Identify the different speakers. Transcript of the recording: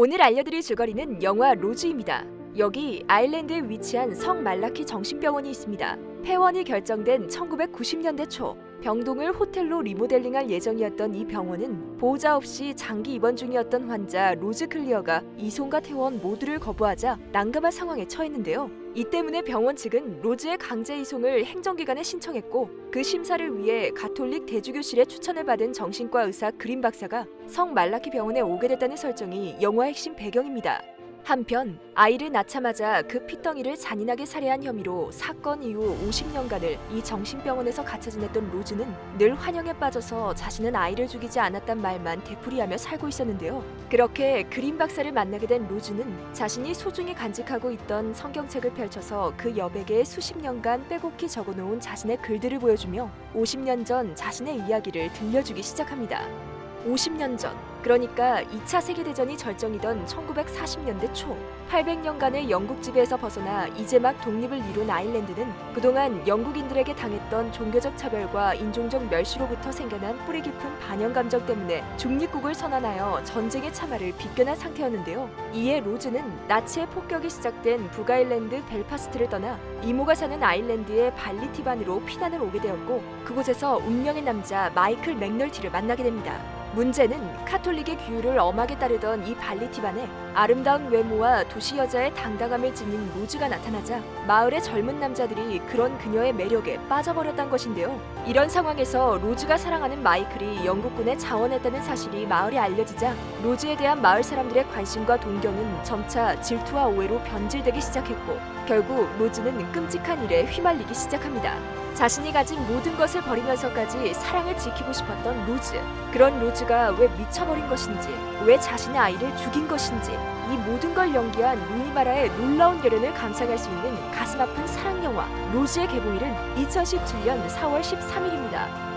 Speaker 1: 오늘 알려드릴 줄거리는 영화 로즈입니다. 여기 아일랜드에 위치한 성 말라키 정신병원이 있습니다. 폐원이 결정된 1990년대 초 병동을 호텔로 리모델링할 예정이었던 이 병원은 보호자 없이 장기 입원 중이었던 환자 로즈 클리어가 이송과 퇴원 모두를 거부하자 난감한 상황에 처했는데요. 이 때문에 병원 측은 로즈의 강제 이송을 행정기관에 신청했고 그 심사를 위해 가톨릭 대주교실의 추천을 받은 정신과 의사 그린 박사가 성 말라키 병원에 오게 됐다는 설정이 영화의 핵심 배경입니다. 한편 아이를 낳자마자 그 피덩이를 잔인하게 살해한 혐의로 사건 이후 50년간을 이 정신병원에서 갇혀 지냈던 로즈는 늘 환영에 빠져서 자신은 아이를 죽이지 않았단 말만 되풀이하며 살고 있었는데요. 그렇게 그린 박사를 만나게 된 로즈는 자신이 소중히 간직하고 있던 성경책을 펼쳐서 그 여백에 수십 년간 빼곡히 적어놓은 자신의 글들을 보여주며 50년 전 자신의 이야기를 들려주기 시작합니다. 50년 전, 그러니까 2차 세계대전이 절정이던 1940년대 초, 800년간의 영국 지배에서 벗어나 이제 막 독립을 이룬 아일랜드는 그동안 영국인들에게 당했던 종교적 차별과 인종적 멸시로부터 생겨난 뿌리 깊은 반영 감정 때문에 중립국을 선언하여 전쟁의 참화를 비껴난 상태였는데요. 이에 로즈는 나치의 폭격이 시작된 북아일랜드 벨파스트를 떠나 이모가 사는 아일랜드의 발리티반으로 피난을 오게 되었고 그곳에서 운명의 남자 마이클 맥널티를 만나게 됩니다. 문제는 카톨릭의 규율을 엄하게 따르던 이 발리티반에 아름다운 외모와 도시 여자의 당당함을 지닌 로즈가 나타나자 마을의 젊은 남자들이 그런 그녀의 매력에 빠져버렸단 것인데요. 이런 상황에서 로즈가 사랑하는 마이클이 영국군에 자원했다는 사실이 마을에 알려지자 로즈에 대한 마을 사람들의 관심과 동경은 점차 질투와 오해로 변질되기 시작했고 결국 로즈는 끔찍한 일에 휘말리기 시작합니다. 자신이 가진 모든 것을 버리면서까지 사랑을 지키고 싶었던 로즈. 그런 로즈 가 왜 미쳐버린 것인지, 왜 자신의 아이를 죽인 것인지, 이 모든 걸 연기한 루니 마라의 놀라운 열연을 감상할 수 있는 가슴 아픈 사랑 영화 로즈의 개봉일은 2017년 4월 13일입니다.